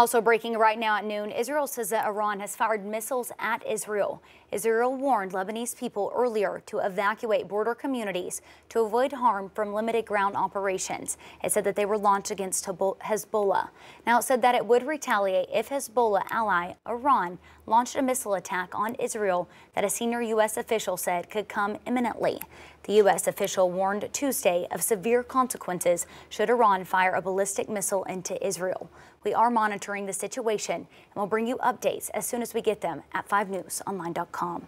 Also breaking right now at noon, Israel says that Iran has fired missiles at Israel. Israel warned Lebanese people earlier to evacuate border communities to avoid harm from limited ground operations. It said that they were launched against Hezbollah. Now it said that it would retaliate if Hezbollah ally Iran launched a missile attack on Israel that a senior U.S. official said could come imminently. The U.S. official warned Tuesday of severe consequences should Iran fire a ballistic missile into Israel. We are monitoring the situation and will bring you updates as soon as we get them at 5newsonline.com.